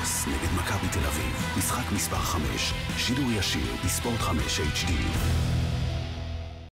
אולימפיאקוס נגד מכבי תל אביב, משחק מספר 5, שידור ישיר בספורט 5 HD